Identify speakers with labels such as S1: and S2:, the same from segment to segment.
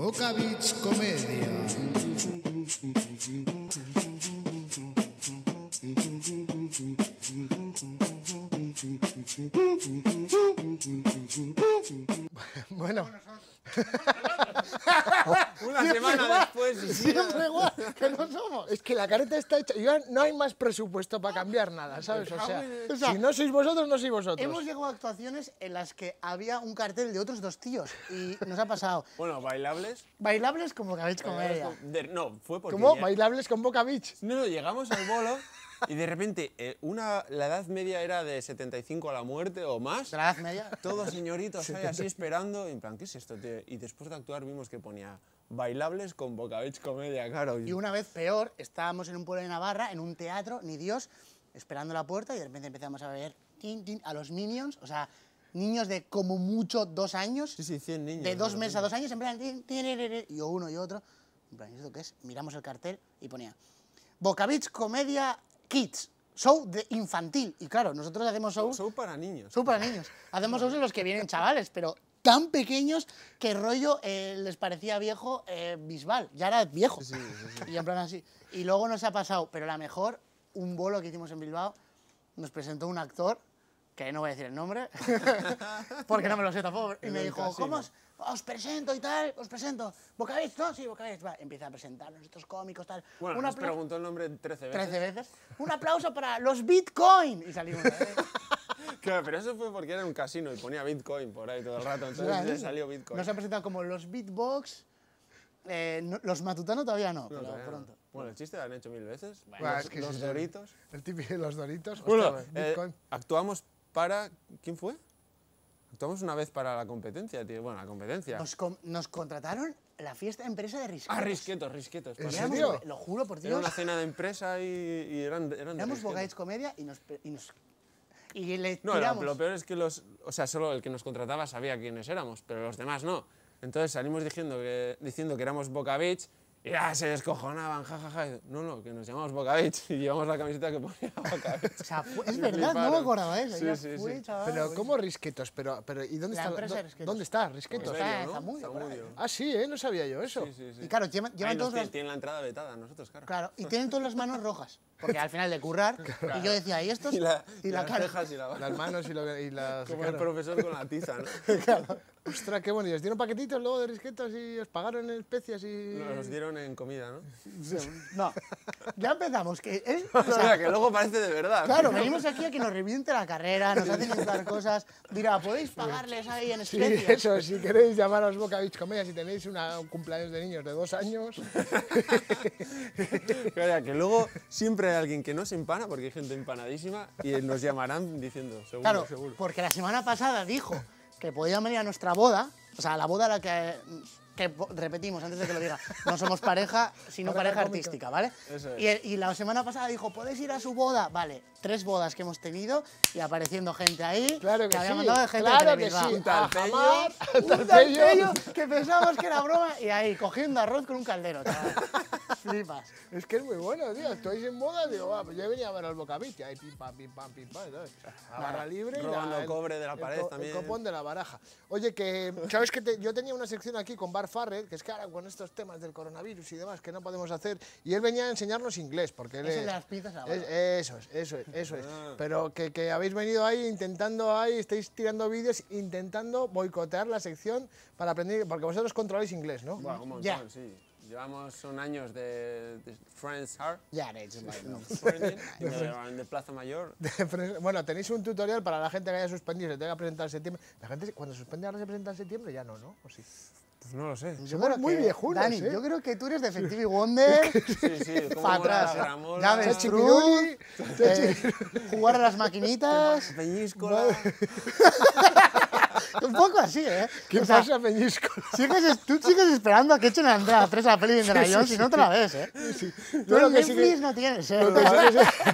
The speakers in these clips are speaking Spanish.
S1: Boca Beach Comedia.
S2: Bueno,
S3: Una semana después
S2: siempre igual, que no somos. Es que la careta está hecha. no hay más presupuesto para cambiar nada, ¿sabes? O sea,
S4: O sea,
S2: si no sois vosotros, no sois vosotros.
S4: Hemos llegado a actuaciones en las que había un cartel de otros dos tíos y nos ha pasado.
S3: Bueno, bailables.
S4: Bailables como que habéis comedia.
S3: De- no, fue porque.
S2: ¿Cómo?
S3: ya-
S2: ¿Bailables con Boca Beach?
S3: No, no, llegamos al bolo y de repente eh, una, la edad media era de 75 a la muerte o más.
S4: De la edad media.
S3: Todos señoritos ahí así esperando. Y en plan, ¿qué es esto? tío? Y después de actuar vimos que ponía bailables con Boca Beach Comedia, claro.
S4: Y una vez peor, estábamos en un pueblo de Navarra, en un teatro, ni Dios, esperando la puerta y de repente empezamos a ver tin, tin, a los Minions, o sea, niños de como mucho dos años,
S3: Sí, sí, 100 niños.
S4: de dos meses a dos años, en plan, tin, y uno y otro. En plan, ¿y ¿esto qué es? Miramos el cartel y ponía Boca Beach Comedia Kids, show de infantil. Y claro, nosotros hacemos shows
S3: Show para niños.
S4: Son para niños. Hacemos shows en los que vienen chavales, pero tan pequeños que rollo eh, les parecía viejo eh, Bisbal. Ya era viejo. Y en plan así. Y luego nos ha pasado, pero la mejor, un bolo que hicimos en Bilbao, nos presentó un actor, que no voy a decir el nombre, porque no me lo sé tampoco, y me dijo. ¿cómo os, os presento y tal? Os presento. ¿Bocavich? No, sí, Bocavich. Va, empieza a presentarnos estos cómicos, tal.
S3: Bueno,
S4: Un
S3: nos preguntó el nombre 13 veces.
S4: 13 veces. Un aplauso para los Bitcoin. Y salimos. ¿eh?
S3: Claro, pero eso fue porque era un casino y ponía Bitcoin por ahí todo el rato. Entonces
S4: Claro.
S3: le salió Bitcoin.
S4: Nos han presentado como los beatbox. eh, no- los matutano todavía no,
S3: No,
S4: pero
S3: todavía no.
S4: pronto.
S3: Bueno, el chiste lo han hecho mil veces.
S2: Bueno,
S3: los
S2: es que
S3: los
S2: sí,
S3: doritos.
S2: El típico de los doritos.
S3: Bueno,
S2: Ostras,
S3: eh,
S2: Bitcoin.
S3: actuamos para... ¿Quién fue? Actuamos una vez para la competencia, tío. Bueno, la competencia.
S4: Nos, con- nos contrataron la fiesta de empresa de risquetos.
S3: Ah, risquetos, risquetos.
S2: ¿En
S3: para-
S4: Éramos-
S2: serio?
S4: Lo juro por
S3: Era
S4: Dios.
S3: una cena de empresa y, y eran, eran
S4: Éramos Comedia y nos, pe- y nos. Y le
S3: No, lo, peor es que los... O sea, solo el que nos contrataba sabía quiénes éramos, pero los demás no. Entonces salimos diciendo que, diciendo que éramos Boca Beach y ya se descojonaban, jajaja. Y, No, no, que nos llamamos Boca Beach y llevamos la camiseta que ponía Boca Beach.
S4: O sea, fue- es
S3: Y
S4: verdad, no me acordaba eso.
S3: Sí, sí, sí.
S4: chaval,
S2: Pero. ¿cómo risquetos? Pero, pero, ¿y dónde
S4: La
S2: está?
S4: risquetos.
S2: ¿Dónde está risquetos?
S4: Está en
S3: ¿no?
S4: Zamudio.
S2: Ah, sí, ¿eh? No sabía yo eso.
S3: Sí, sí, sí.
S4: Y claro, llevan, llevan
S3: Ahí
S4: todos
S3: tienen,
S4: las-
S3: tienen la entrada vetada, nosotros, claro.
S4: Claro, y tienen todas las manos rojas. Porque al final de currar, y yo decía, ¿y estos?
S3: Y, la,
S4: y la
S3: las
S4: cara.
S3: cejas y la.
S2: Las manos y, lo, y las...
S3: Como el
S2: claro.
S3: profesor con la tiza, ¿no?
S2: Ostras, qué bueno. ¿Y os dieron paquetitos luego de risquetos y os pagaron en especias y...?
S3: Nos dieron en comida, ¿no?
S4: No, ya empezamos. Que él,
S3: O sea, que luego parece de verdad.
S4: Claro, venimos aquí a que nos reviente la carrera, nos hacen inventar cosas. Dirá, ¿podéis pagarles ahí en
S2: Sí,
S4: especias?
S2: eso, si queréis llamaros Boca Beach Comedia, si tenéis una, un cumpleaños de niños de dos años,
S3: Claro, que luego siempre hay alguien que no se empana, porque hay gente empanadísima, y nos llamarán diciendo, seguro,
S4: Claro,
S3: seguro.
S4: porque la semana pasada dijo que podían venir a nuestra boda, o sea, la boda a la que, que repetimos antes de que lo diga, no somos pareja, sino
S2: Pareja
S4: artística, ¿vale?
S3: Eso es.
S4: y, el- y la semana pasada dijo, ¿podéis ir a su boda? Vale, tres bodas que hemos tenido y apareciendo gente ahí.
S2: claro que,
S4: había
S2: sí,
S4: de gente
S2: claro
S4: de
S2: que sí.
S3: Un talpeño.
S2: A jamar, al
S4: Un
S2: talpeño.
S4: talpeño que pensábamos que era broma y ahí cogiendo arroz con un caldero, chaval. Flipas.
S2: Es que es muy bueno, tío. Estáis en boda, digo, va, pues yo venía a ver al Boca Beach, y ahí pim pam, pim pam, pim pam, ¿sabes? La barra libre y
S3: Robando
S2: la, el-
S3: cobre de la
S2: el
S3: pared
S2: co-
S3: también.
S2: El copón de la baraja. Oye, que, ¿sabes que yo tenía una sección aquí con Bar Farrell, que es que ahora con estos temas del coronavirus y demás que no podemos hacer, y él venía a enseñarnos inglés, porque él
S4: Es el
S2: es-
S4: de las pizzas ahora.
S2: es- eso es, eso es, eso es. Pero que, que habéis venido ahí intentando ahí, estáis tirando vídeos, intentando boicotear la sección para aprender, porque vosotros controláis inglés, ¿no?
S3: Bueno, un montón,
S4: Ya.
S3: sí. Llevamos son años de, de Friends Heart,
S4: Ya, de hecho,
S3: de- Plaza Mayor.
S2: De Bueno, tenéis un tutorial para la gente que haya suspendido y se tenga que presentar en septiembre. La gente cuando suspende ahora se presenta en septiembre ya no, ¿no? ¿O sí?
S3: Pues no lo sé.
S2: Somos muy
S4: que-
S2: viejunos,
S4: Dani,
S2: ¿eh?
S4: yo creo que tú eres de Effective Wonder.
S3: Sí, sí, como
S4: Pa'
S3: mola
S4: atrás.
S3: la gramola,
S4: Ya ves,
S2: Chachipiruli,
S4: Eh, jugar a las maquinitas.
S3: Peñíscola.
S4: Un poco así, ¿eh?
S2: ¿Qué
S4: O sea,
S2: pasa, Peñisco?
S4: sigues- tú sigues esperando a que echen a Andrea 3 a la peli de Indiana Jones y no te la ves, ¿eh? Tú en
S2: sí que-
S4: Netflix no tienes, ¿eh?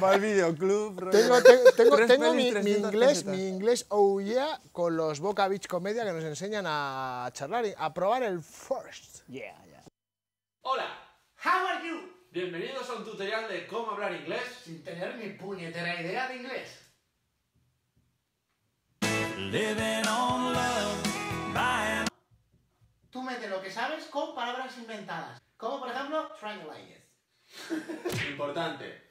S3: Va al videoclub.
S2: Tengo, te- tengo,
S3: Tres
S2: mi, mi
S3: 300
S2: inglés, mi inglés oh yeah, con los Boca Beach Comedia que nos enseñan a charlar, y a probar el first.
S4: Yeah, yeah.
S5: Hola,
S4: How are you?
S5: bienvenidos a un tutorial de cómo hablar inglés.
S4: Sin tener ni puñetera idea de inglés.
S6: Living on love, buying
S4: Tú metes de lo que sabes con palabras inventadas. Como por ejemplo, triangulated.
S5: Importante.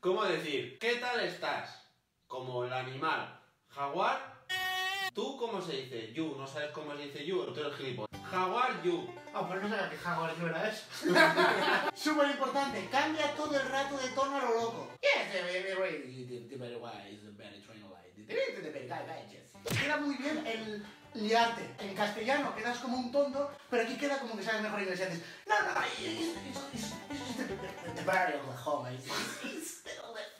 S5: ¿Cómo decir? ¿Qué tal estás? Como el animal. Jaguar. ¿Tú cómo se dice? You. ¿No sabes cómo se dice you? Tú eres gilipollas. Jaguar, you.
S4: Ah, pues no sabía que jaguar yo era eso. Súper importante, cambia todo el rato de tono a lo loco. Yes, very, very, very very. Queda muy bien el liarte. En castellano quedas como un tonto, pero aquí queda como que sabes mejor inglés y haces, no, no, the, it's, it's the,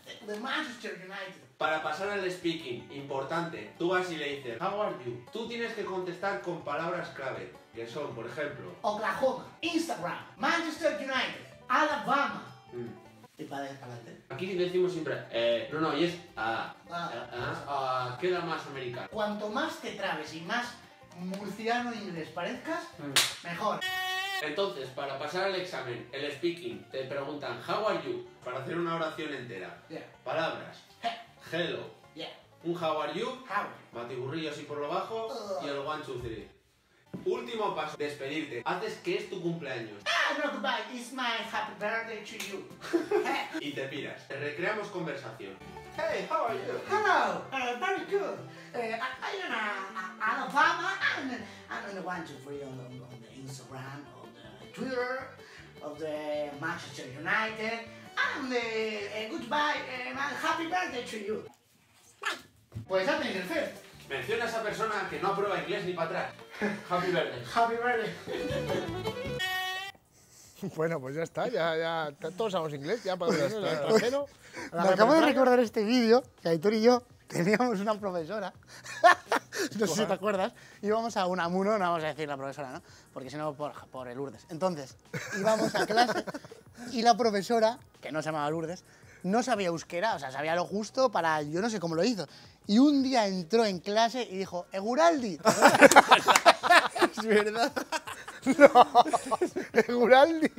S4: the, the Manchester United.
S5: Para pasar al speaking, importante, tú vas y le dices, How are you? Tú tienes que contestar con palabras clave, que son, por ejemplo,
S4: Oklahoma, Instagram, Manchester United, Alabama.
S5: mm,
S4: Y para adelante.
S5: aquí decimos siempre, eh, no, no, y es, ah, queda más americano.
S4: Cuanto más te trabes y más murciano inglés parezcas, mejor.
S5: Entonces, para pasar al examen, el speaking, te preguntan, How are you? Para hacer una oración entera.
S4: Yeah.
S5: Palabras,
S4: He,
S5: hello,
S4: yeah.
S5: un how are you,
S4: How?
S5: batiburrillo así por lo bajo y el one, two, three. Último paso, despedirte. Haces que es tu cumpleaños
S4: Ah, no, goodbye. It's my happy birthday to you.
S5: Y te piras. Recreamos conversación. Hey, how are you?
S4: Hello. Uh, very good. Uh, I, I'm in uh, Alabama. In, I'm the one, two, three on the, on the Instagram, on the Twitter, of the Manchester United. And uh, goodbye, uh, my happy birthday to you. Pues ya tenéis el.
S5: Menciona a esa persona que no aprueba inglés ni para atrás. Happy birthday.
S4: Happy birthday.
S2: Bueno, pues ya está, ya, ya todos sabemos inglés, ya podemos irnos al extranjero.
S4: Me acabo de recordar este vídeo que Aitor y yo teníamos una profesora, no sé si te acuerdas, íbamos a una MUNO, no vamos a decir la profesora, ¿no? Porque si no, por, por el Lourdes. Entonces, íbamos a clase y la profesora, que no se llamaba Lourdes, no sabía euskera, o sea, sabía lo justo para, yo no sé cómo lo hizo. Y un día entró en clase y dijo, Eguraldi.
S3: Es verdad.
S2: Guraldi.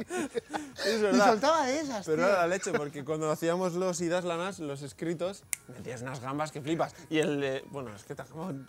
S3: Es
S4: Y soltaba de esas,
S3: Pero
S4: tío.
S3: era la leche, porque cuando hacíamos los idas lanas, los escritos, metías unas gambas que flipas. Y el de. Bueno, es que.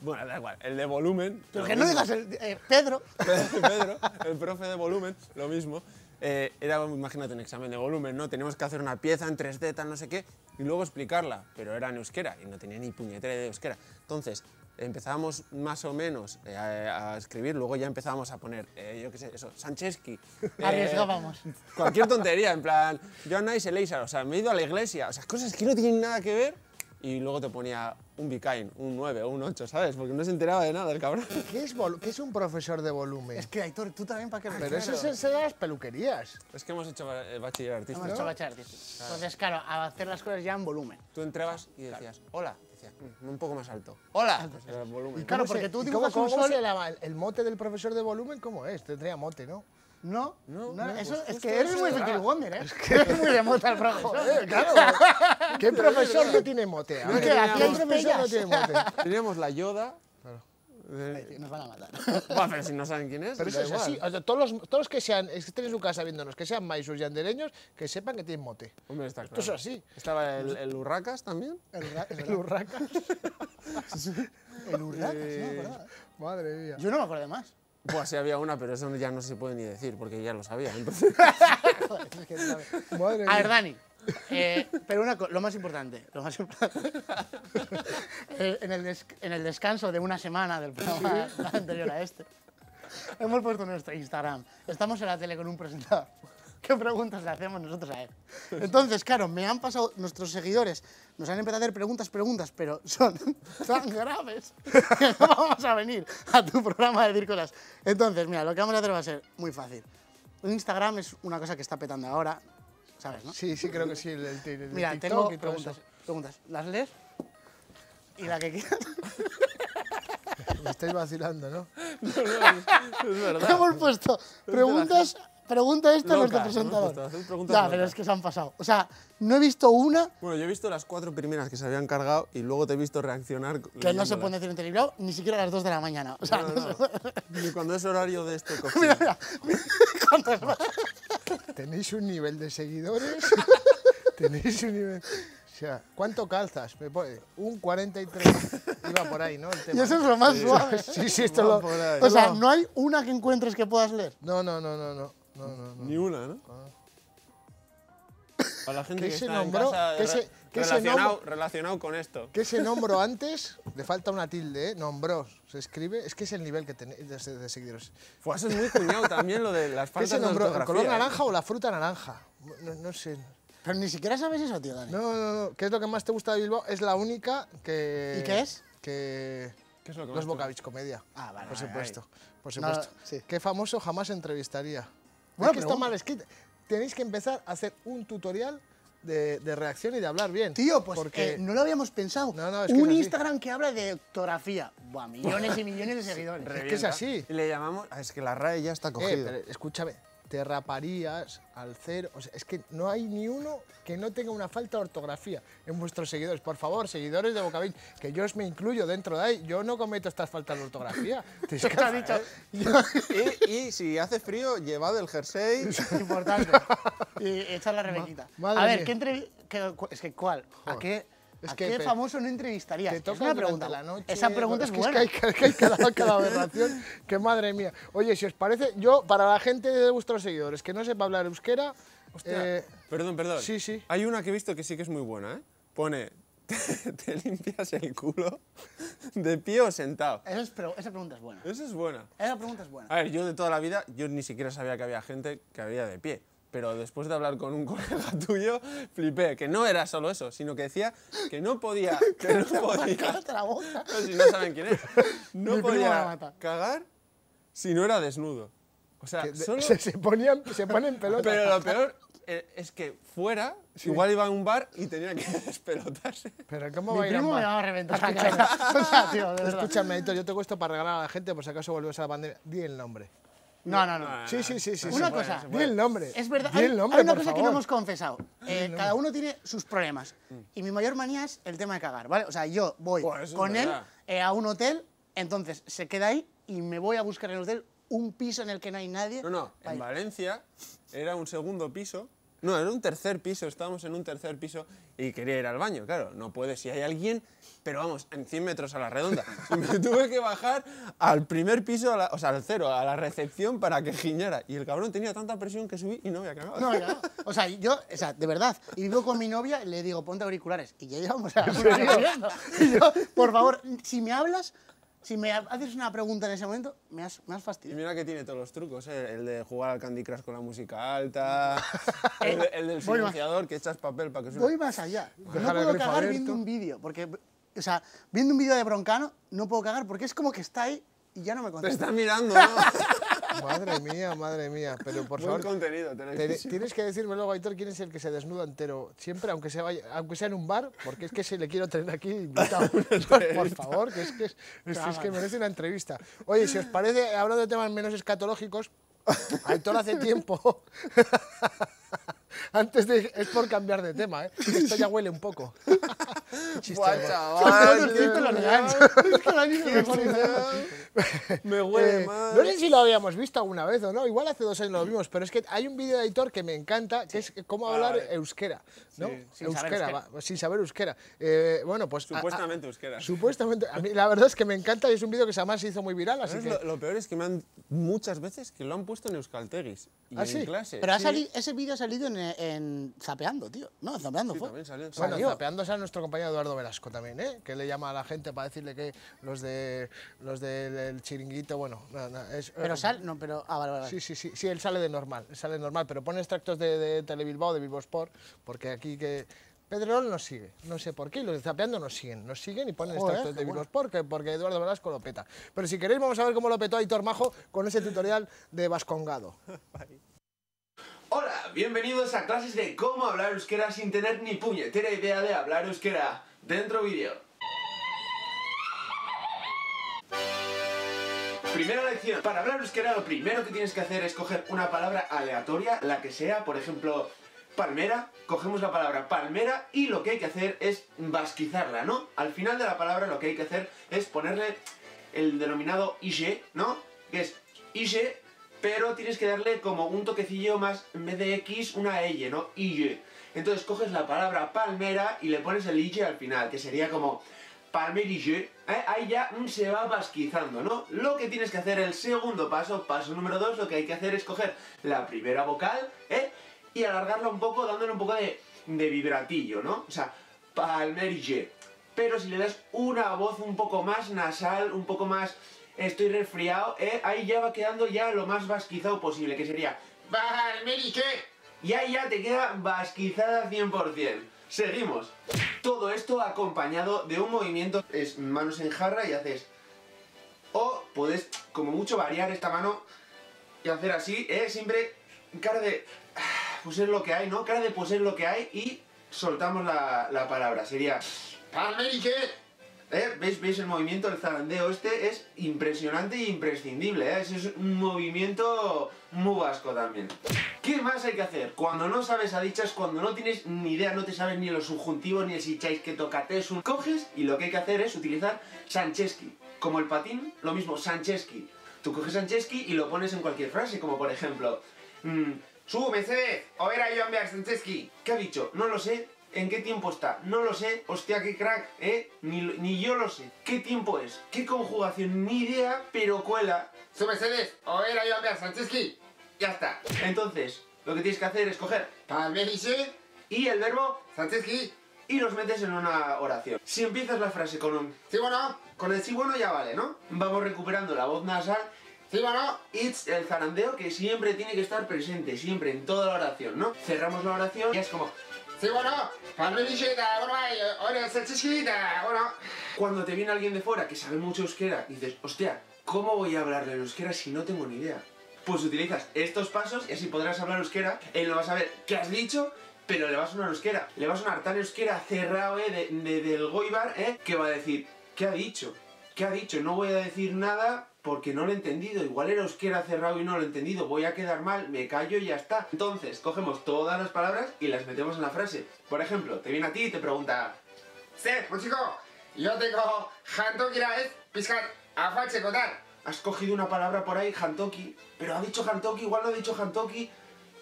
S3: Bueno, da igual. El de volumen.
S4: Pero que no
S3: mismo.
S4: digas el, eh, Pedro.
S3: Pedro, el profe de volumen, lo mismo. Eh, era, imagínate, un examen de volumen, ¿no? Teníamos que hacer una pieza en 3D, tal, no sé qué, y luego explicarla, pero era en euskera y no tenía ni puñetera de euskera. Entonces, empezábamos más o menos eh, a, a escribir, luego ya empezábamos a poner, eh, yo qué sé, eso, Sancheski. eh,
S4: Arriesgábamos.
S3: Cualquier tontería, en plan, Joan Nice Eleisa, o sea, me he ido a la iglesia, o sea, cosas que no tienen nada que ver, y luego te ponía un Bicain, un 9 o un 8, ¿sabes? Porque no se enteraba de nada el cabrón.
S2: ¿Qué es, qué es un profesor de volumen?
S4: Es que Aitor, tú también para qué
S2: Pero eso se, se da a las peluquerías.
S3: Es que hemos hecho eh, bachiller artístico.
S4: Hemos hecho bachiller artístico. Entonces, claro, a hacer las cosas ya en volumen.
S3: Tú entrabas y decías, hola. Decía, "Mm, un poco más alto. Hola. Era el volumen.
S4: Claro,
S2: ¿Cómo
S4: porque tú
S2: y
S4: dibujas
S2: cómo,
S4: un
S2: cómo
S4: sol-
S2: se llama? ¿El- ¿El mote del profesor de volumen cómo es? Tendría mote, ¿no?
S4: No,
S3: No,
S4: no,
S3: no,
S4: eso,
S3: pues
S4: es que eres muy. Vicky Wonder, ¿eh? Es que eres muy de mota el profesor.
S2: Joder, claro. ¿Qué profesor no tiene mote?
S4: Es que
S2: ¿qué profesor no
S4: pellas.
S2: tiene mote?
S3: Teníamos la Yoda.
S4: Ay, tío, Nos van a matar.
S3: Buah, pero si no saben quién es,
S2: Pero eso es
S3: igual.
S2: así. O sea, todos, los, todos los que sean, que estén en su casa viéndonos, que sean maisus y andereños, que sepan que tienen mote.
S3: Hombre, está claro.
S2: Esto es así.
S3: Estaba el, el Urracas también.
S4: El, el,
S2: El urraca.
S4: el urraca, sí, no me acordaba.
S2: Madre mía.
S4: Yo no me acuerdo más.
S3: Pues sí había una, pero eso ya no se puede ni decir, porque ya lo sabía. Entonces.
S2: Madre
S4: A ver. Dani. eh, pero una lo más importante, lo más importante. Eh, en, el en el descanso de una semana del programa anterior a este, hemos puesto nuestro Instagram. Estamos en la tele con un presentador. ¿Qué preguntas le hacemos nosotros a él? Entonces, claro, me han pasado nuestros seguidores, nos han empezado a hacer preguntas, preguntas, pero son tan graves que no vamos a venir a tu programa a decir cosas. Entonces, mira, lo que vamos a hacer va a ser muy fácil. Instagram es una cosa que está petando ahora, ¿sabes, no?
S2: Sí, sí, creo que sí. El, el,
S4: Mira,
S2: TikTok
S4: tengo
S2: y todo
S4: preguntas,
S2: eso.
S4: preguntas. ¿Las lees? Y la que quieras.
S2: Me estáis vacilando, ¿no?
S3: es verdad.
S4: Hemos puesto preguntas, pregunta esta a nuestro presentador.
S3: preguntas
S4: Ya, pero es que se han pasado. O sea, no he visto una
S3: Bueno, yo he visto las cuatro primeras que se habían cargado y luego te he visto reaccionar.
S4: que no se puede decir en televisión, ni siquiera a las 2 de la mañana. O sea,
S3: No,
S4: no
S3: no, no. Ni cuando es horario de este coche.
S4: Mira, mira, mira cuántas más.
S2: Tenéis un nivel de seguidores. Tenéis un nivel. O sea, ¿cuánto calzas? Me pone un 43. Iba por ahí, ¿no? El
S4: Y
S2: tema.
S4: eso es lo más suave.
S2: Sí, sí, esto lo.
S4: O sea, no hay una que encuentres que puedas leer.
S2: No, no, no, no, no. No, no, no.
S3: Ni una, ¿no? Para la gente
S2: ¿Qué
S3: que
S2: se
S3: está
S2: nombró?
S3: en casa
S2: ¿Qué se- qué se
S3: relacionado, relacionado con esto.
S2: ¿Qué se nombró antes? Le falta una tilde, ¿eh? Nombró. Se escribe. Es que es el nivel que tenéis de, de seguidores.
S3: Fue eso es muy cuñado también lo de las
S2: ¿Qué
S3: faltas
S2: se
S3: de
S2: nombró? ¿El color
S3: ¿eh?
S2: naranja o la fruta naranja? No, no sé.
S4: Pero ni siquiera sabes eso, tío, Dani.
S2: No, no, no. ¿Qué es lo que más te gusta de Bilbao? Es la única que.
S4: ¿Y qué es?
S2: Que.
S3: ¿Qué es lo que
S2: Los
S3: más te
S2: Bocavich Comedia.
S4: Ah, vale,
S2: Por supuesto. Por
S4: No,
S2: supuesto.
S4: sí.
S2: ¿Qué famoso jamás entrevistaría?
S4: Buena
S2: es que está mal escrito. Tenéis que empezar a hacer un tutorial de, de reacción y de hablar bien.
S4: Tío, pues
S2: Porque
S4: eh, no lo habíamos pensado.
S2: No, no, es que
S4: Un
S2: es.
S4: Instagram que habla de ortografía. Buah, millones y millones de seguidores.
S2: es que es así.
S3: Y le llamamos. ah, Es que la RAE ya está
S2: Eh,
S3: cogida.
S2: escúchame, te raparías al cero. O sea, es que no hay ni uno que no tenga una falta de ortografía en vuestros seguidores. Por favor, seguidores de Bocavich, que yo os me incluyo dentro de ahí. Yo no cometo estas faltas de ortografía.
S4: Te ha
S2: hacer-
S4: dicho.
S3: y, y si hace frío, llevad el jersey.
S4: Importante. Y echar la rebequita.
S2: madre
S4: a ver,
S2: mía.
S4: ¿qué entrevi- qué- cu- Es que, ¿cuál? ¿A qué,
S2: Es
S4: a
S2: que
S4: qué famoso no entrevistarías?
S2: Te
S4: Es
S2: toca
S4: una
S2: durante
S4: pregunta.
S2: la noche.
S4: Esa pregunta es, buena.
S2: Es que hay, que hay cada, cada aberración, que madre mía. Oye, si os parece, yo, para la gente de vuestros seguidores que no sepa hablar euskera, eh,
S3: Perdón, perdón.
S2: Sí, sí.
S3: Hay una que he visto que sí que es muy buena, ¿eh? Pone, te, te limpias el culo de pie o sentado.
S4: Esa, es esa pregunta es buena.
S3: Esa es buena.
S4: Esa pregunta es buena.
S3: A ver, yo de toda la vida, yo ni siquiera sabía que había gente que había de pie. Pero después de hablar con un colega tuyo, flipé. Que no era solo eso, sino que decía que no podía... Que no podía
S4: Cállate la boca.
S3: no, si no saben quién es. No
S4: Mi
S3: podía cagar si no era desnudo. O sea,
S2: de-
S3: solo...
S2: se, se ponían, se ponen pelotas.
S3: Pero lo peor eh, es que fuera, igual iba a un bar y tenía que despelotarse.
S2: Pero ¿cómo
S4: Mi
S2: va a ir a un
S4: primo me
S2: bar?
S4: va a reventar la cabeza. O sea, tío, de.
S2: Escúchame, yo tengo esto para regalar a la gente por si acaso volvemos a la pandemia. Di el nombre.
S4: No, no, no.
S2: Sí, sí, sí, sí.
S4: Una
S2: sí.
S4: cosa.
S2: Di el nombre.
S4: Es verdad, hay,
S2: el nombre,
S4: hay una
S2: por
S4: cosa que no hemos confesado. Eh, cada uno tiene sus problemas. Y mi mayor manía es el tema de cagar, ¿vale? O sea, yo voy con él eh, a un hotel, entonces se queda ahí y me voy a buscar en el hotel un piso en el que no hay nadie.
S3: No, no, en. Valencia era un segundo piso. No, era un tercer piso, estábamos en un tercer piso y quería ir al baño, claro, no puede si hay alguien, pero vamos, en 100 metros a la redonda. Y me tuve que bajar al primer piso, a la- o sea, al cero, a la recepción para que giñara. Y el cabrón tenía tanta presión que subí y no había cagado.
S4: No, claro. O sea, yo, o sea, de verdad, y vivo con mi novia y le digo, ponte auriculares. Y ya llevamos a viviendo. Y yo, por favor, si me hablas, si me haces una pregunta en ese momento, me has, me has
S3: Y
S4: fastidiado.
S3: mira que tiene todos los trucos, ¿eh? el de jugar al Candy Crush con la música alta, el, el del silenciador que echas papel para que suene.
S4: Voy más allá. No
S2: Dejar
S4: puedo cagar
S2: abierto.
S4: viendo un vídeo, porque, o sea, viendo un vídeo de Broncano, no puedo cagar porque es como que está ahí y ya no me
S3: Te
S4: contesta.
S3: está mirando, ¿no?
S2: Madre mía, madre mía. Pero por
S3: Buen
S2: favor,
S3: contenido,
S2: te- tienes que decirme luego, Aitor, quién es el que se desnuda entero siempre, aunque vaya- aunque sea en un bar, porque es que se le quiero tener aquí invitado. por favor, que es que, es- es que merece una entrevista. Oye, si os parece, hablando de temas menos escatológicos, Aitor hace tiempo. Antes de. Es por cambiar de tema, ¿eh? Esto ya huele un poco.
S3: Chaval,
S4: todo.
S3: Me huele
S2: Eh,
S3: mal.
S2: no sé si lo habíamos visto alguna vez o no, igual hace dos años lo vimos, pero es que hay un vídeo de Aitor que me encanta, que es cómo hablar euskera, ¿no?
S4: sin saber
S2: euskera,
S4: euskera.
S2: va, sin saber euskera. Eh, bueno, pues... a- a-
S3: Supuestamente euskera.
S2: supuestamente. A mí la verdad es que me encanta y es un vídeo que además se hizo muy viral, así
S3: ¿Sabes
S2: que...
S3: Lo, lo peor es que me han muchas veces que lo han puesto en Euskaltegis y
S2: ¿Ah,
S3: en
S2: sí?
S3: clase.
S4: Pero ha
S3: sí.
S4: sali- ese vídeo ha salido en, en Zapeando, tío. No, Zapeando
S3: Sí,
S4: fue.
S3: también salió en
S2: Bueno,
S4: salió.
S2: zapeándose a nuestro compañero Eduardo Velasco también, ¿eh? Que le llama a la gente para decirle que los de los del chiringuito, bueno, no, no, es,
S4: Pero
S2: eh,
S4: sal, no, pero. Ah, vale, vale.
S2: Sí, sí, sí, sí, él sale de normal, sale de normal, pero pone extractos de, de Telebilbao, de Bilbo Sport, porque aquí que... Pedrerol nos sigue, no sé por qué, y los de Zapeando nos siguen, nos siguen y ponen
S4: Joder,
S2: extractos de Bilbo
S4: bueno.
S2: Sport, que- porque Eduardo Velasco lo peta. Pero si queréis vamos a ver cómo lo petó Aitor Majo con ese tutorial de Vascongado.
S5: Bienvenidos a clases de cómo hablar euskera sin tener ni puñetera idea de hablar euskera. Dentro vídeo. Primera lección. Para hablar euskera lo primero que tienes que hacer es coger una palabra aleatoria, la que sea, por ejemplo, palmera. Cogemos la palabra palmera y lo que hay que hacer es basquizarla, ¿no? Al final de la palabra lo que hay que hacer es ponerle el denominado ige, ¿no? Que es ige pero tienes que darle como un toquecillo más, en vez de X, una L, ¿no? Y.
S3: Entonces coges la palabra palmera y le pones el ige al final, que sería como palmerige. ¿eh? Ahí ya mm, se va basquizando, ¿no? Lo que tienes que hacer, el segundo paso, paso número dos, lo que hay que hacer es coger la primera vocal, ¿eh? Y alargarla un poco, dándole un poco de, de vibratillo, ¿no? O sea, palmerige. Pero si le das una voz un poco más nasal, un poco más estoy resfriado, ¿eh? ahí ya va quedando ya lo más basquizado posible, que sería palmerige. Y ahí ya te queda basquizada 100%. Seguimos. Todo esto acompañado de un movimiento, es manos en jarra y haces... O puedes, como mucho, variar esta mano y hacer así, ¿eh? Siempre cara de... ah, Pues es lo que hay, ¿no? Cara de pues es lo que hay y soltamos la, la palabra. Sería... Palmerige. ¿Eh? ¿Veis, ¿Veis el movimiento? El zarandeo este es impresionante e imprescindible. ¿eh? Es un movimiento muy vasco también. ¿Qué más hay que hacer? Cuando no sabes a dichas, cuando no tienes ni idea, no te sabes ni los subjuntivos, ni el si echáis que tocates, un... coges y lo que hay que hacer es utilizar Sancheski. Como el patín, lo mismo, Sancheski. Tú coges Sancheski y lo pones en cualquier frase, como por ejemplo... mm, Su, Mercedes, o era yo enviar Sancheski. ¿Qué ha dicho? No lo sé. ¿En qué tiempo está? No lo sé. Hostia, qué crack, ¿eh? Ni, ni yo lo sé. ¿Qué tiempo es? ¿Qué conjugación? Ni idea, pero cuela. Su Mercedes, o era yo enviar Sancheski. Ya está. Entonces, lo que tienes que hacer es coger Palmeriche y el verbo Sancheski y los metes en una oración. Si empiezas la frase con un sí bueno, con el sí bueno ya vale, ¿no? Vamos recuperando la voz nasal. Sí bueno, it's el zarandeo que siempre tiene que estar presente, siempre en toda la oración, ¿no? Cerramos la oración y es como Cuando te viene alguien de fuera que sabe mucho euskera, dices, hostia, ¿cómo voy a hablarle en euskera si no tengo ni idea? Pues utilizas estos pasos y así podrás hablar euskera. Él no va a saber qué has dicho, pero le va a sonar euskera. Le va a sonar tan euskera cerrado, ¿eh? De- del goibar, ¿eh? Que va a decir, ¿qué ha dicho? ¿Qué ha dicho? No voy a decir nada porque no lo he entendido. Igual era euskera cerrado y no lo he entendido. Voy a quedar mal, me callo y ya está. Entonces, cogemos todas las palabras y las metemos en la frase. Por ejemplo, te viene a ti y te pregunta... Sí, pues chico, yo tengo jantoki vez, piscar, afache cotar. Has cogido una palabra por ahí, jantoki, pero ha dicho jantoki, igual no ha dicho jantoki,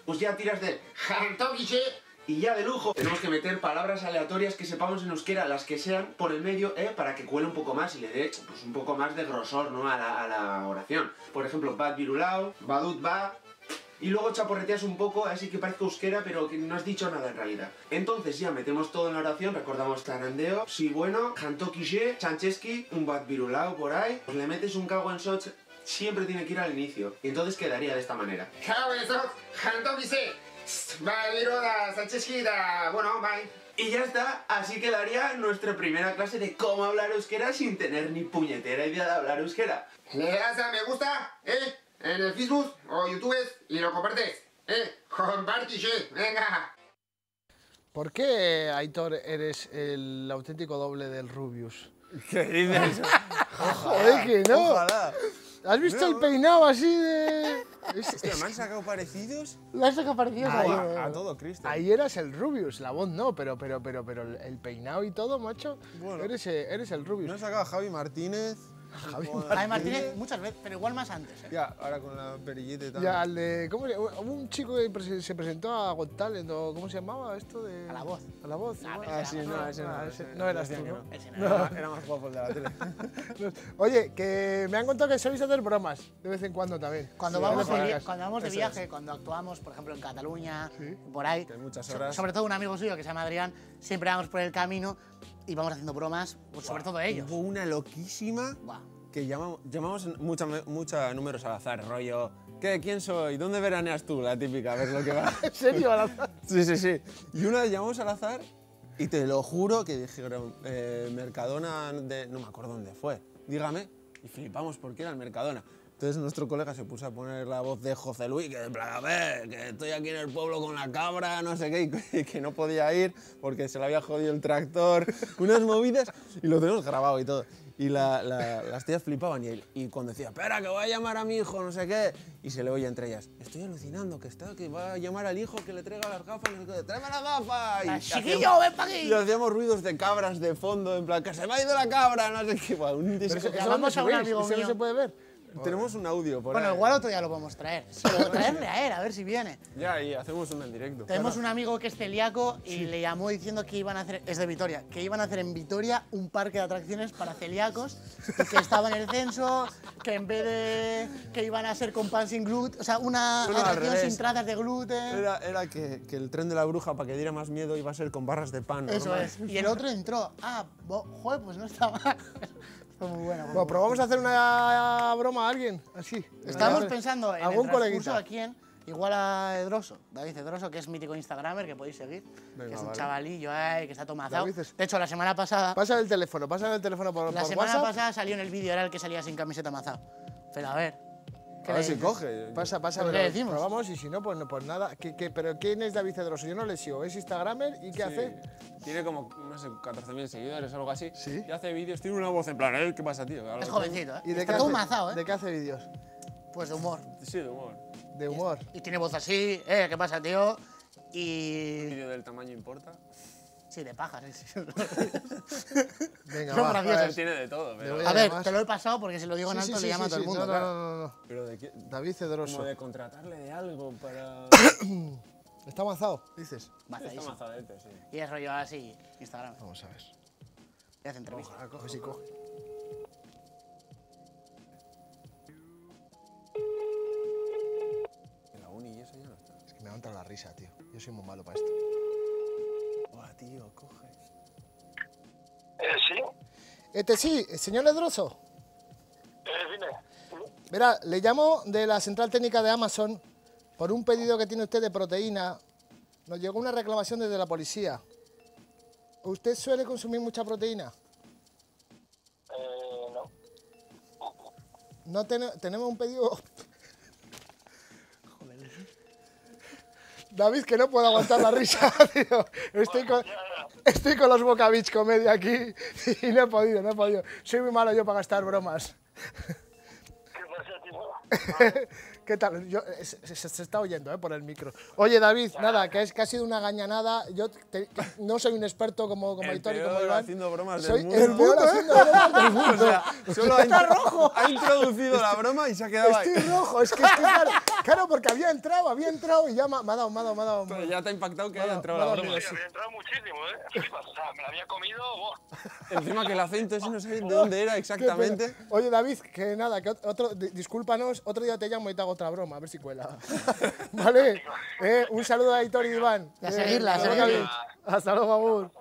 S3: pues ya tiras de jantoki, che. Y ya de lujo, tenemos que meter palabras aleatorias que sepamos en euskera, las que sean por el medio, ¿eh? para que cuele un poco más y le dé pues, un poco más de grosor ¿no? a, la, oración. Por ejemplo, bad virulao, badut va, y luego chaporreteas un poco, así que parezca euskera, pero que no has dicho nada en realidad. Entonces ya metemos todo en la oración, recordamos tarandeo, sí bueno, jantoki she, chancheski, un bat virulao por ahí, pues le metes un cago en soch, siempre tiene que ir al inicio. Y entonces quedaría de esta manera. Cago en soch, va viroda, bueno, bye. Y ya está, así quedaría nuestra primera clase de cómo hablar euskera sin tener ni puñetera idea de hablar euskera. Le das a me gusta, ¿eh? En el Facebook o YouTube y lo compartes, ¿eh? Compartise, venga.
S2: ¿Por qué, Aitor, eres el auténtico doble del Rubius?
S7: ¿Qué dices?
S2: Joder, que no.
S7: Ojalá.
S2: ¿Has visto el peinado así de...? Es-
S7: Hostia, ¿me han sacado parecidos?
S4: Lo has sacado parecido
S2: Ahí,
S4: ahí.
S7: A, a todo Cristo.
S2: Ahí eras el Rubius, la voz no, pero, pero, pero, pero el- peinado y todo, macho,
S7: Bueno.
S2: eres, eh, eres el
S7: Me
S2: Rubius.
S7: han sacado a Javi Martínez.
S2: Javi.
S4: Ay, Martínez, muchas veces, pero igual más antes. ¿eh?
S7: Ya, ahora con la perillita y tal.
S2: Ya, al de, ¿cómo se, hubo un chico que se presentó a Got Talent, o ¿cómo se llamaba esto de...?
S4: A la voz.
S2: A la voz.
S4: Ah, pero
S7: Ah, sí, no, ese no. Ese-
S2: no eras tú, ¿no?
S4: Ese no.
S7: Era, era más guapo el de la tele.
S2: Oye, que me han contado que sabéis hacer bromas de vez en cuando también.
S4: Cuando,
S2: Sí,
S4: vamos de,
S2: el
S4: cuando vamos de
S2: Eso
S4: viaje,
S2: es.
S4: cuando actuamos, por ejemplo, en Cataluña, por ahí,
S7: Que hay muchas
S4: so-
S7: horas.
S4: sobre todo un amigo suyo que se llama Adrián, siempre vamos por el camino y vamos haciendo bromas, pues, sobre todo ellos.
S7: Hubo una loquísima
S4: Buah.
S7: que llamamos, llamamos mucha, mucha números al azar, rollo. ¿Qué? ¿Quién soy? ¿Dónde veraneas tú? La típica, a ver lo que va.
S2: ¿En serio? A la-
S7: Sí, sí, sí. Y una vez llamamos al azar y te lo juro que dijeron eh, Mercadona de... No me acuerdo dónde fue. Dígame. Y flipamos porque era el Mercadona. Entonces nuestro colega se puso a poner la voz de José Luis, que en plan, a ver, que estoy aquí en el pueblo con la cabra, no sé qué, y que- no podía ir porque se le había jodido el tractor, unas movidas, y lo tenemos grabado y todo. Y la- la- las tías flipaban y, él- y cuando decía, espera, que voy a llamar a mi hijo, no sé qué, y se le oye entre ellas, estoy alucinando, que está, que va a llamar al hijo, que le traiga las gafas, no sé qué, tráeme las gafas. Y
S4: Ah,
S7: hacíamos-
S4: Chiquillo, ven pa' aquí.
S7: y hacíamos ruidos de cabras de fondo, en plan, que se me ha ido la cabra, no sé qué, bueno, un
S2: Pero eso,
S7: disco.
S2: eso dónde
S4: a un amigo
S2: ¿Eso no
S4: mío.
S2: se puede ver?
S3: Tenemos un audio por
S4: Bueno,
S3: ahí.
S4: igual otro día lo podemos traer. Pero traerle a él, a ver si viene.
S3: Ya, y hacemos uno en directo.
S4: Tenemos un amigo que es celíaco y le llamó diciendo que iban a hacer, es de Vitoria, que iban a hacer en Vitoria un parque de atracciones para celíacos, y que estaba en el censo, que en vez de que iban a ser con pan sin gluten, o sea, una
S3: No,
S4: atracción sin trazas de gluten.
S3: Era, era que, que el tren de la bruja, para que diera más miedo, iba a ser con barras de pan.
S4: Eso
S3: normal.
S4: es. Y el otro entró. Ah, bo- joder, pues no está mal. Fue muy bueno.
S2: Bueno, pero vamos a hacer una broma a alguien, así.
S4: Estamos pensando en
S2: ¿Algún
S4: el
S2: coleguita?
S4: a quién. Igual a Edroso, David Edroso, que es mítico Instagramer, que podéis seguir. que
S3: Venga,
S4: es un
S3: vale.
S4: chavalillo ay, que está tomazado.
S2: Es-
S4: De hecho, la semana pasada,
S2: Pasa el teléfono, pasa el teléfono por,
S4: la
S2: por
S4: semana
S2: WhatsApp.
S4: pasada salió en el vídeo, era el que salía sin camiseta mazado. Pero a ver. ¿Qué
S3: A ver si coge.
S2: Pasa, pasa,
S4: ¿Pero qué
S2: pero
S4: decimos?
S2: probamos y si no, pues, no- pues nada. ¿Qué, qué- pero ¿quién es David Cedroso? Yo no le sigo. ¿Es Instagramer y qué hace?
S3: Tiene como, no sé, 14.000 seguidores o algo así.
S2: Sí.
S3: Y hace vídeos, tiene una voz en plan, ¿eh? ¿Qué pasa, tío?
S4: Es jovencito, ¿eh?
S2: ¿Y de
S4: está
S2: qué
S4: todo
S2: hace,
S4: mazado, ¿eh?
S2: ¿De qué hace vídeos?
S4: Pues de humor.
S3: Sí, de humor.
S2: De humor.
S4: Y tiene voz así, ¿eh? ¿Qué pasa, tío? Y.
S3: Vídeo del tamaño importa.
S4: Sí, de pajas.
S2: Venga,
S4: Son
S2: va.
S3: ver, tiene de todo, pero...
S2: voy
S4: A ver, te lo he pasado porque si lo digo en
S2: Sí,
S4: alto
S2: sí,
S4: le
S2: sí,
S4: llama a
S2: sí,
S4: todo el mundo.
S2: No,
S4: claro.
S2: no, no, no.
S3: Pero de qué...
S2: David Cedroso.
S3: Como de contratarle de algo para...
S2: ¿Está avanzado? Dices.
S3: Está
S4: Mazadísimo.
S3: mazadete, sí.
S4: Y es rollo así, Instagram.
S2: Vamos a ver.
S4: Y hace entrevistas.
S2: A ver si coge.
S3: En la uni y eso ya no está.
S2: Es que me va a entrar la risa, tío. Yo soy muy malo para esto.
S3: Buah, tío, coge.
S6: Eh, sí,
S2: Este sí, señor Ledroso.
S6: eh, dime.
S2: Verá, le llamo de la central técnica de Amazon por un pedido que tiene usted de proteína. Nos llegó una reclamación desde la policía. ¿Usted suele consumir mucha proteína?
S6: Eh, no.
S2: No ten- tenemos un pedido. David, que no puedo aguantar la risa, tío. Estoy con, estoy con los Boca Beach Comedia aquí y no he podido, no he podido. Soy muy malo yo para gastar bromas.
S6: ¿Qué
S2: tal? Yo- eh, se, se- se está oyendo ¿eh? por el micro. Oye, David, nada, que, es, que ha sido una gañanada. Yo te- no soy un experto como, como
S3: El
S2: Aitor y como Iván.
S3: haciendo bromas del
S2: soy
S3: mundo.
S2: el peor haciendo bromas del
S3: O
S2: mundo.
S3: sea, solo ha, intro- ha introducido la broma y se ha quedado ahí.
S2: Estoy rojo, es que estoy claro, porque había entrado, había entrado y ya me, ha- dado, me ha dado, me ha dado.
S3: Pero ya te ha impactado que haya entrado la broma.
S6: Sí, había entrado muchísimo, ¿eh? Flipas, O sea, me la había comido, ¡buah!
S3: Encima que el acento ese no sé de dónde era exactamente.
S2: Oye, David, que nada, que ot- otro, di- discúlpanos, otro día te llamo y te hago otra broma, a ver si cuela. ¿Vale? Eh, un saludo a Aitor y Iván.
S4: Y a
S2: Eh,
S4: seguirla, a
S2: hasta luego,
S4: seguirla.
S2: Hasta luego. Abur.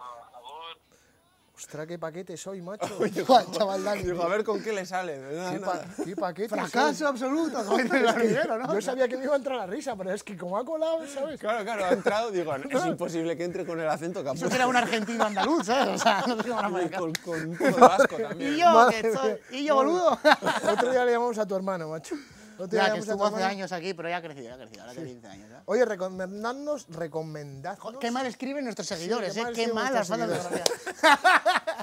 S2: Ostras, qué paquete soy, macho.
S4: Joder, chaval, Dani.
S3: Digo, a ver con qué le sale.
S2: Qué, pa-
S3: nada.
S2: qué paquete
S4: Fracaso
S2: soy.
S4: absoluto, el hormiguero, ¿no?
S2: Yo sabía que me iba a entrar la risa, pero es que como ha colado, ¿sabes?
S3: Claro, claro, ha entrado. Digo, es imposible que entre con el acento
S4: Yo
S3: capaz.
S4: que era un argentino andaluz, ¿sabes? O sea, no
S3: Y
S4: la
S3: con, con un poco de asco también.
S4: Y yo, que soy, y yo, boludo.
S2: Otro día le llamamos a tu hermano, macho.
S4: Ya, que estuvo hace años aquí, pero ya ha crecido, ya ha crecido. Ahora tiene 15 años, ¿eh?
S2: Oye, recomendadnos, recomendadnos.
S4: Qué mal escriben nuestros seguidores,
S2: qué
S4: ¿eh?
S2: mal
S4: Qué
S2: escriben
S4: mal las de.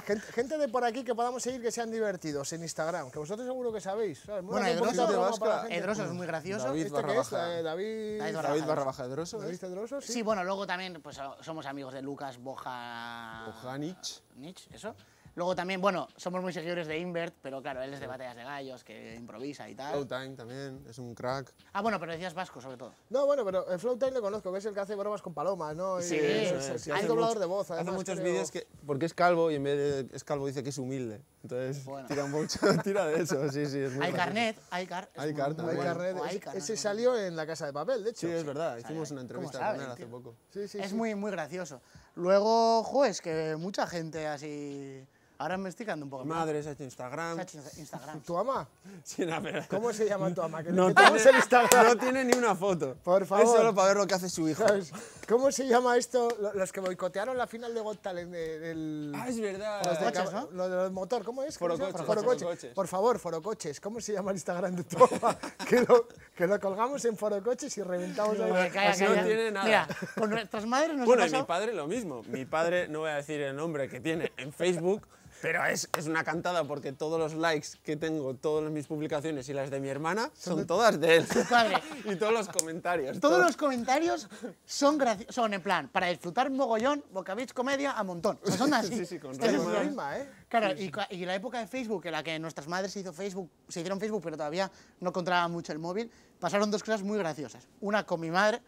S2: Gente, gente de por aquí que podamos seguir que sean divertidos en Instagram, que vosotros seguro que sabéis. ¿sabes?
S4: Bueno, Edroso. Edroso es muy gracioso.
S3: David
S2: ¿Este
S3: barra
S2: qué es?
S3: baja.
S2: Eh, David...
S4: David barra
S3: David barra baja Droso.
S2: David
S3: ¿eh?
S2: Cedroso, sí.
S4: Sí, bueno, luego también pues, somos amigos de Lucas Boja...
S3: Ojanich.
S4: Nich, eso. Luego también, bueno, somos muy seguidores de Invert, pero claro, él es de batallas de gallos, que improvisa y tal.
S3: Showtime también, es un crack.
S4: Ah, bueno, pero decías vasco sobre todo.
S2: No, bueno, pero el Flowtime le conozco, que es el que hace bromas con palomas, ¿no? Y
S4: Sí,
S2: es,
S4: eso
S2: es-
S3: Sí,
S2: es
S3: hace
S2: doblador
S3: mucho-
S2: de voz,
S3: Hace
S2: además.
S3: muchos
S2: creo.
S3: vídeos que. Porque es calvo y en vez de es calvo dice que es humilde. Entonces
S4: Bueno.
S3: tira mucho, tira de eso, sí, sí. Es muy
S4: Hay carnet, hay car. es
S3: Hay
S4: muy
S2: Hay
S3: bueno.
S2: carnet, es- ese salió en la casa de papel, de hecho.
S3: Sí, es verdad, hicimos una
S4: ¿Cómo
S3: entrevista
S4: sabe,
S3: con él hace poco.
S2: Sí, sí,
S4: Es
S2: sí.
S4: muy, muy gracioso. Luego, juez, que mucha gente así... Ahora me estoy quedando un poco...
S3: Madre, se ha hecho Instagram.
S4: Se ha hecho Instagram.
S2: ¿Tu ama?
S3: Sí, no, pero-
S2: ¿Cómo se llama tu ama? Que
S3: No tiene,
S2: el Instagram.
S3: no tiene ni una foto.
S2: Por
S3: Es
S2: favor.
S3: solo para ver lo que hace su hijo.
S2: ¿Sabes? ¿Cómo se llama esto? Lo- Los que boicotearon la final de Got Talent de- del...
S3: Ah, es verdad.
S2: los de
S4: coches,
S2: cab-
S4: ¿no?
S2: Lo del motor, ¿cómo es?
S3: Forocoches.
S2: Por favor, Forocoches. ¿Cómo se llama el Instagram de tu ama? que, lo, que lo colgamos en Forocoches y reventamos ahí.
S4: Oye, calla,
S3: Así no
S4: calla.
S3: tiene nada.
S4: Mira, con nuestras madres nos
S3: Bueno, y mi padre lo mismo. Mi padre, no voy a decir el nombre que tiene en Facebook, Pero es, es una cantada porque todos los likes que tengo, todas mis publicaciones y las de mi hermana son todas de él.
S4: padre.
S3: y todos los comentarios.
S4: Todos
S3: todo.
S4: los comentarios son, son en plan, para disfrutar mogollón, Bocavich comedia a montón. O sea, son así.
S3: Sí, sí, con
S4: Este es
S3: rima,
S4: el-
S2: rima, ¿eh?
S4: Claro, y, y la época de Facebook, en la que nuestras madres se hizo Facebook, se hicieron Facebook, pero todavía no controlaban mucho el móvil, pasaron dos cosas muy graciosas. Una con mi madre,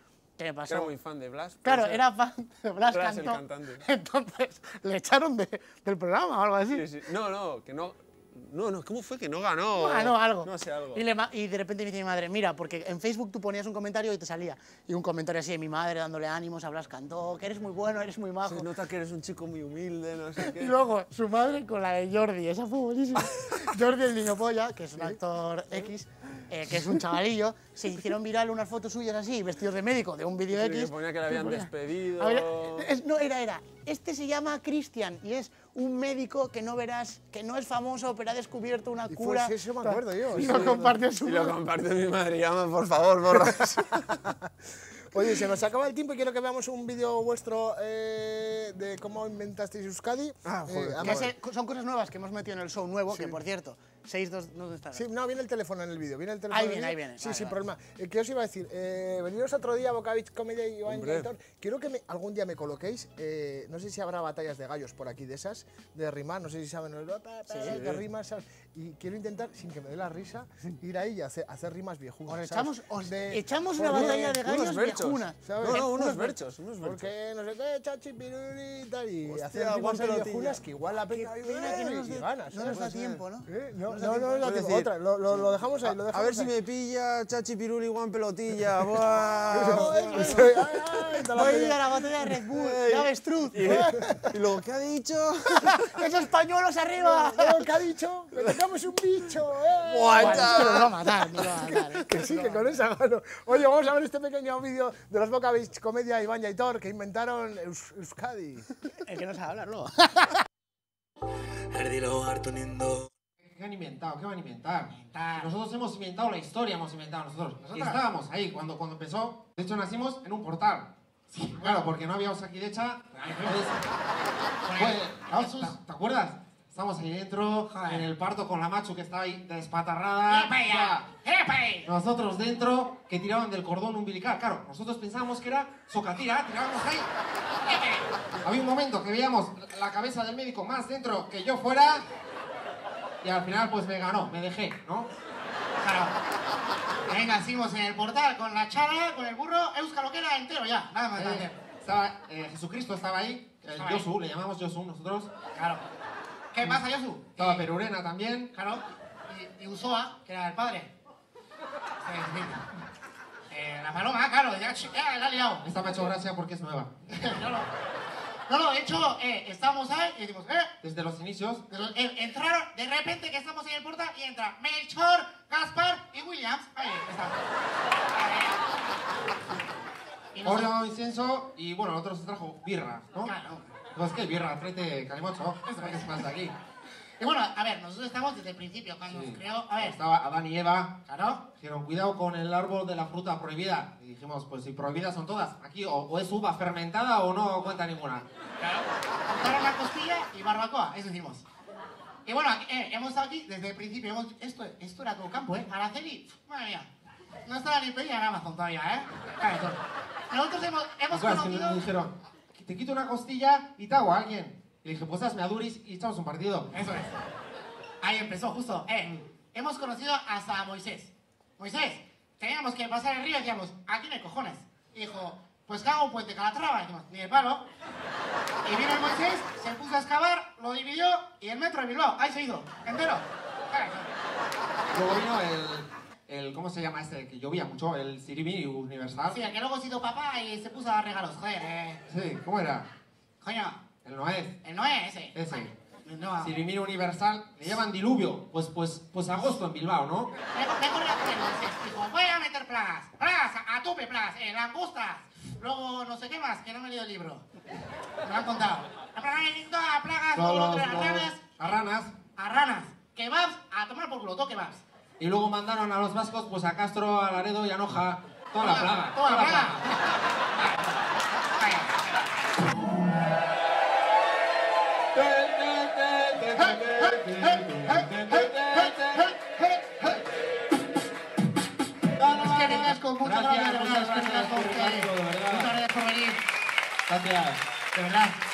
S4: me pasó.
S3: Era muy fan de Blas.
S4: Claro, era fan de Blas
S3: Blas, el
S4: Cantó.
S3: cantante.
S4: Entonces, le echaron de- del programa o algo así.
S3: Sí, sí. No, no, que no. No, no, ¿cómo fue que no ganó?
S4: Ganó algo.
S3: No sé, algo.
S4: Y, le y de repente me dice mi madre, mira, porque en Facebook tú ponías un comentario y te salía. Y un comentario así de mi madre dándole ánimos a Blas Cantó, que eres muy bueno, eres muy majo.
S3: Se nota que eres un chico muy humilde, no sé
S4: Y
S3: qué.
S4: luego su madre con la de Jordi, esa fue buenísima. Jordi el niño polla, que es un actor X, eh, que es un chavalillo, se hicieron viral unas fotos suyas así, vestidos de médico, de un vídeo
S3: Sí,
S4: X.
S3: que ponía que le habían
S4: ponía-
S3: despedido.
S4: A ver, es- no, era, era. Este se llama Cristian y es un médico que no verás, que no es famoso, pero ha descubierto una
S2: Y
S4: cura.
S2: sí, eso me acuerdo yo,
S4: Y
S2: sí,
S4: lo compartió su
S3: Y lo comparte mi madre. Llama, por favor, borra eso.
S2: Oye, se nos acaba el tiempo y quiero que veamos un vídeo vuestro eh, de cómo inventasteis Euskadi.
S3: Ah, joder.
S2: Eh,
S4: Que ese- son cosas nuevas que hemos metido en el show nuevo, que por cierto, 6-2, ¿dónde está?
S2: Sí, no, viene el teléfono en el vídeo. Viene el teléfono
S4: Ahí viene, ahí viene.
S2: Sí,
S4: Vale,
S2: sin
S4: vale.
S2: problema. Eh, ¿Qué os iba a decir? Eh, veniros otro día a Bocavich Comedia y Iván. Gaitor. Quiero que me- algún día me coloquéis. eh, no sé si habrá batallas de gallos por aquí de esas, de rimar. No sé si saben pa, pa, de rimas. ¿sabes? Y quiero intentar, sin que me dé la risa, ir ahí y hacer, hacer rimas viejunas.
S4: Echamos, os
S2: De-
S4: echamos una batalla de gallos viejunas.
S2: ¿sabes?
S3: No, no, unos
S2: Unos
S3: berchos, unos berchos.
S2: Porque no sé qué, chachi, piruli y tal. Y
S3: Hostia,
S2: hacer rimas viejunas que igual la peña
S4: Qué pena que no nos
S2: y
S4: dé-
S2: ganas.
S4: no nos da tiempo, ¿no?
S2: Eh, No,
S4: nos
S2: no,
S4: da
S2: no,
S4: tiempo.
S2: nos da tiempo. Otra, lo, lo, lo dejamos ahí, lo
S3: A
S2: dejamos
S3: ver si
S2: ahí.
S3: me pilla Chachi Piruli Juan Pelotilla. ¡Buah!
S4: Voy a ir a la batalla de Red Bull, ya avestruz.
S3: y luego, ¿qué ha dicho?
S4: ¡Esos pañuelos arriba!
S2: ¿Qué ha dicho? ¡Que tocamos un bicho! ¡eh!
S4: Es que nos va a matar, va a matar.
S2: Que sí, que con esa gano. Oye, vamos a ver este pequeño vídeo de los Boca Beach Comedia Iván y Aitor que inventaron Eus- Euskadi.
S4: El que no sabe hablar luego.
S8: Erdilo.
S9: ¿Qué han inventado? ¿Qué van a inventar? Nosotros hemos inventado la historia, hemos inventado nosotros. Y estábamos ahí cuando, cuando empezó. De hecho, nacimos en un portal. Sí, claro, porque no había Osakidecha. Entonces, fue- ¿no? ¿Te, te acuerdas? Estamos ahí dentro, en el parto con la macho que estaba ahí despatarrada. Nosotros dentro, que tiraban del cordón umbilical. Claro, nosotros pensábamos que era socatira, tirábamos ahí. Había un momento que veíamos la cabeza del médico más dentro que yo fuera. Y al final, pues me ganó, me dejé, ¿no?
S4: Claro. Venga, seguimos en el portal con la chara, con el burro, Euskal lo que era entero ya, nada más.
S9: Eh, estaba, eh, Jesucristo estaba ahí, el. Josu, le llamamos Josu nosotros.
S4: Claro. ¿Qué pasa, Josu?
S9: Estaba Perurena también.
S4: Claro. Y, y Usoa, que era el padre. Eh, la paloma, claro, ya, ya la ha liado.
S9: Esta me ha hecho gracia porque es nueva.
S4: no, no. No, no, de hecho, eh, estamos ahí y decimos, eh,
S9: Desde los inicios,
S4: eh, entraron, de repente que estamos en el portal y entra Melchor, Gaspar y Williams. Ahí está. Ahí. Y
S9: oro, y bueno, nosotros se trajo birra, ¿no?
S4: Claro.
S9: Pues que birra, tráete calimocho. ¿Qué es más de aquí?
S4: Y bueno, a ver, nosotros estamos desde el principio, cuando
S9: Sí.
S4: nos creó, a ver,
S9: Estaba Adán y Eva.
S4: claro,
S9: Dijeron, cuidado con el árbol de la fruta prohibida. Y dijimos, pues si prohibidas son todas. Aquí o, o es uva fermentada o no cuenta ninguna.
S4: claro, cortaron la costilla y barbacoa, eso hicimos. Y bueno, eh, hemos estado aquí desde el principio, hemos, esto, esto era todo campo, ¿eh? Araceli, madre mía, no estaba ni pedida en Amazon todavía, ¿eh? Claro, nosotros hemos,
S9: ¿Te
S4: hemos
S9: acuerdas que me
S4: conocido...
S9: dijeron, te quito una costilla y te hago a alguien? Y le dije, pues hazme a Duris y echamos un partido.
S4: Eso es. Ahí empezó, justo. Eh, hemos conocido hasta a Moisés. Moisés, teníamos que pasar el río y decíamos, aquí no hay cojones. Y dijo, pues hago un puente Calatrava. Y dijimos, ni el palo. Y vino el Moisés, se puso a excavar, lo dividió y el metro de Bilbao, ahí se hizo, entero.
S9: Luego vino el, el, ¿cómo se llama este? Que llovía mucho, el Sirimi Universal.
S4: Sí, el que luego se hizo papá y se puso a dar regalos. Joder, eh.
S9: Sí, ¿cómo era?
S4: Coño,
S9: El Noé.
S4: el Noé ese.
S9: Ese.
S4: No,
S9: Sirimi Universal, le llaman diluvio. Pues, pues, pues agosto en Bilbao, ¿no?
S4: El Moisés. Dijo, voy a meter plagas. Plagas, a, a tope plagas. Eh, langostas. Luego no sé qué más, que no me he leído el libro. Me lo han contado. A plagas, a plagas,
S9: los-
S4: ranas.
S9: a ranas.
S4: A ranas. Kebabs, a tomar por culo, todo kebabs.
S9: Y luego mandaron a los vascos, pues a Castro, a Laredo y a Noja. Toda la plaga.
S4: Toda la plaga.
S10: Muchas. Muchas por venir.
S9: Gracias.
S10: De verdad.